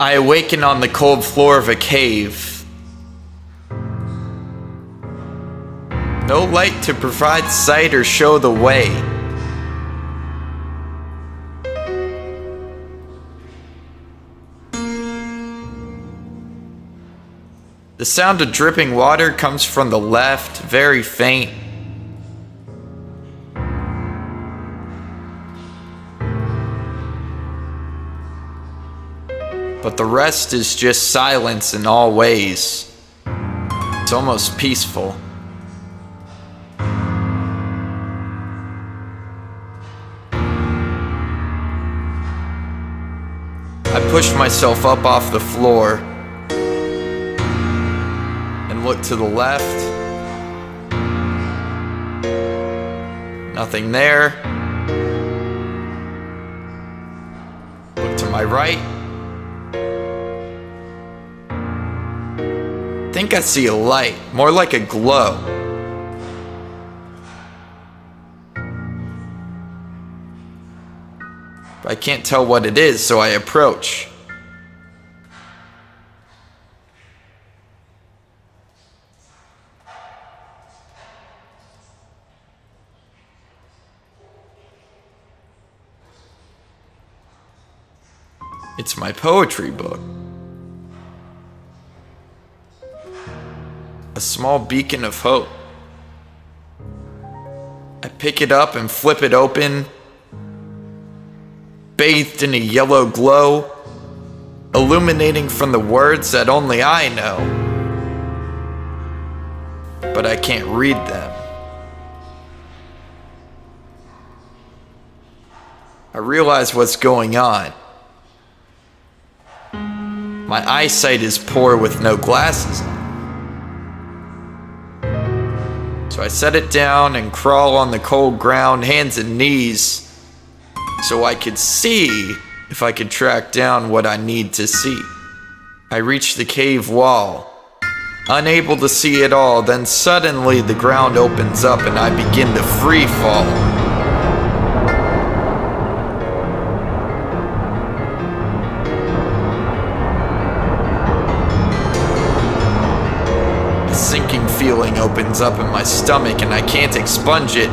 I awaken on the cold floor of a cave. No light to provide sight or show the way. The sound of dripping water comes from the left, very faint. But the rest is just silence in all ways. It's almost peaceful. I pushed myself up off the floor and looked to the left. Nothing there. Look to my right. Think I see a light, more like a glow. I can't tell what it is, so I approach. It's my poetry book. A small beacon of hope. I pick it up and flip it open, bathed in a yellow glow, illuminating from the words that only I know. But I can't read them. I realize what's going on. My eyesight is poor with no glasses I set it down and crawl on the cold ground, hands and knees, so I could see if I could track down what I need to see. I reach the cave wall, unable to see it all, then suddenly the ground opens up and I begin to free fall. Sinking feeling opens up in my stomach and I can't expunge it.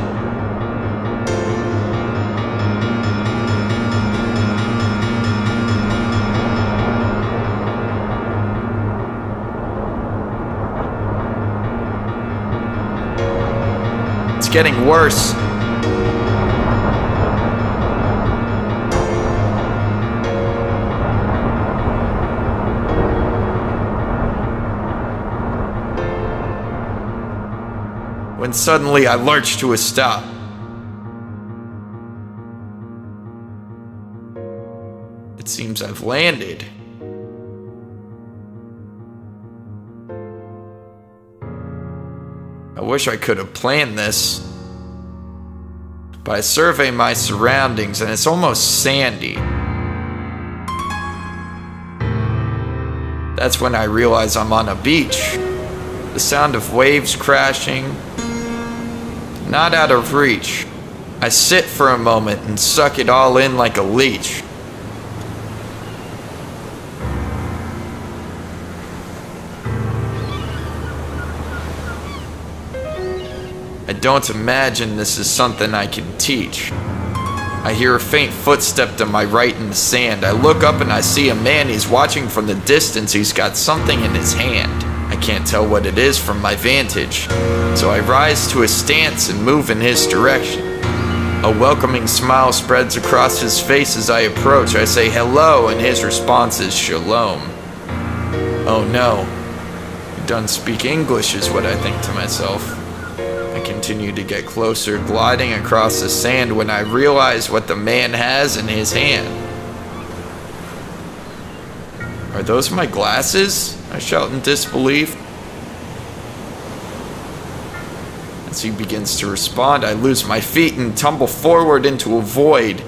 It's getting worse. When suddenly I lurch to a stop. It seems I've landed. I wish I could have planned this. But I survey my surroundings and it's almost sandy. That's when I realize I'm on a beach. The sound of waves crashing, not out of reach. I sit for a moment and suck it all in like a leech. I don't imagine this is something I can teach. I hear a faint footstep to my right in the sand. I look up and I see a man. He's watching from the distance. He's got something in his hand. I can't tell what it is from my vantage, so I rise to a stance and move in his direction. A welcoming smile spreads across his face as I approach. I say hello, and his response is shalom. Oh no, he doesn't speak English, is what I think to myself. I continue to get closer, gliding across the sand when I realize what the man has in his hand. Are those my glasses? I shout in disbelief. As he begins to respond, I lose my feet and tumble forward into a void.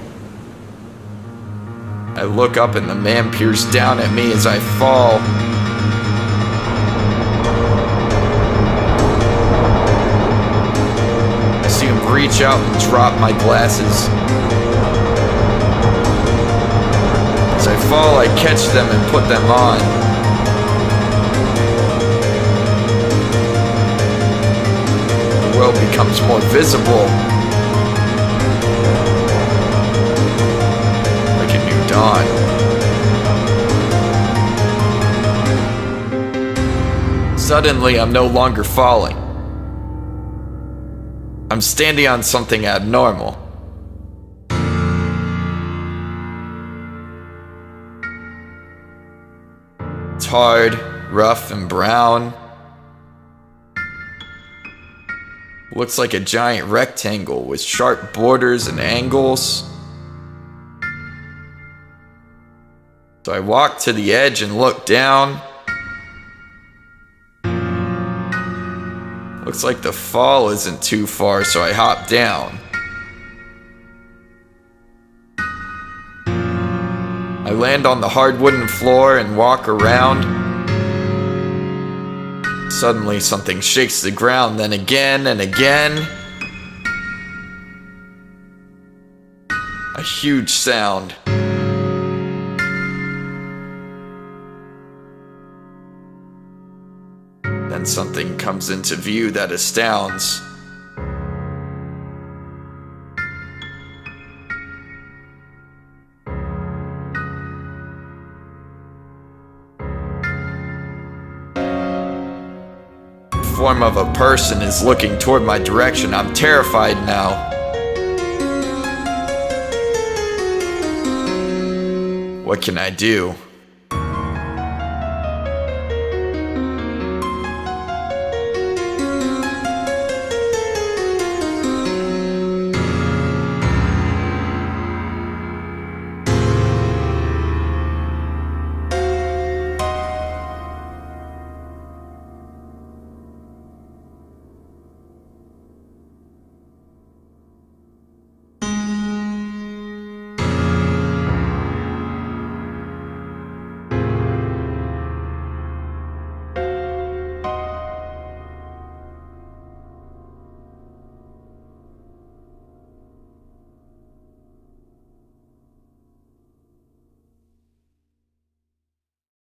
I look up and the man peers down at me as I fall. I see him reach out and drop my glasses. As I fall, I catch them and put them on. Becomes more visible. Like a new dawn. Suddenly, I'm no longer falling. I'm standing on something abnormal. It's hard, rough, and brown. Looks like a giant rectangle with sharp borders and angles. So I walk to the edge and look down. Looks like the fall isn't too far, so I hop down. I land on the hard wooden floor and walk around. Suddenly, something shakes the ground, then again and again. A huge sound. Then something comes into view that astounds. Form of a person is looking toward my direction. I'm terrified now. What can I do?